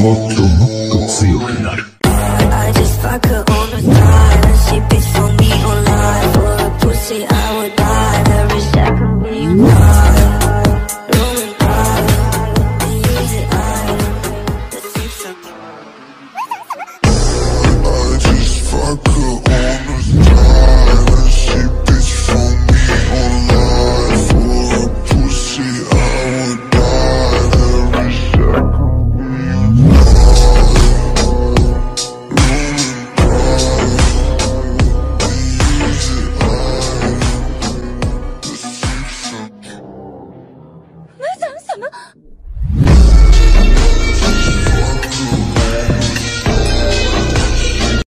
Moto. 啊